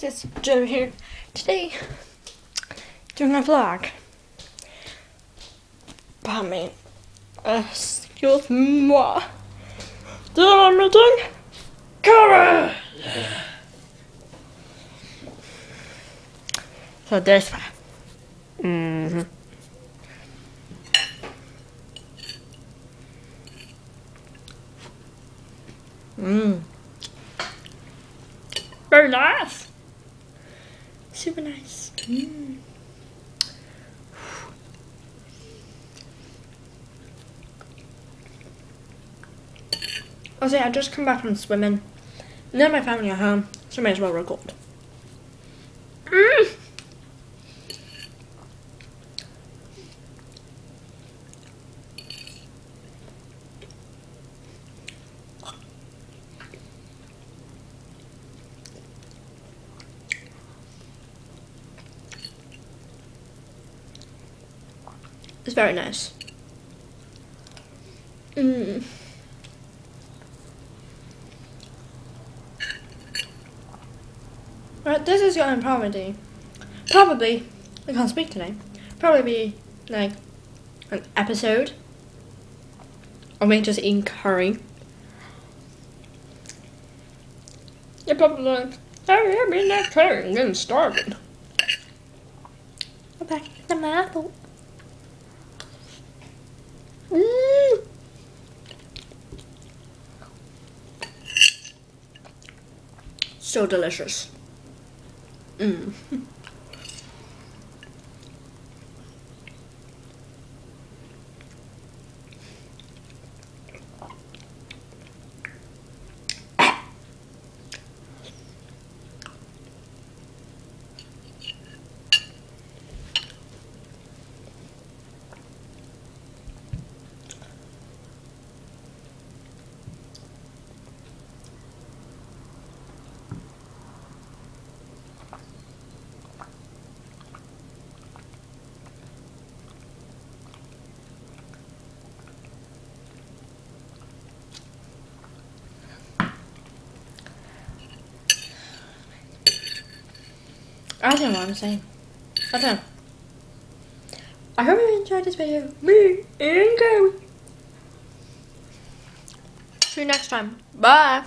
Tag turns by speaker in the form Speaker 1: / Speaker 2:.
Speaker 1: guys, it's Joe here. Today, doing a vlog. But I mean, excuse moi. Did I'm meeting? Cover! So this one. Mm-hmm. Mmm. Very nice. Super nice. Mm. I say I just come back from swimming. Of my family are home, so I may as well record. Mm. It's very nice. Mm. Right, this is going to probably, probably, I can't speak today, probably be like an episode of me just eating curry. You're probably like, oh, yeah, me that curry, I'm getting starving. Okay, my apple. Mm. So delicious. Mm. I don't know what I'm saying. I don't know. I hope you enjoyed this video. Me and Gary. See you next time. Bye.